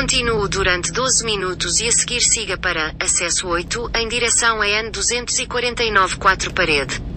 Continue durante 12 minutos e a seguir siga para acesso 8 em direção a N249 4 parede.